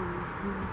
うん。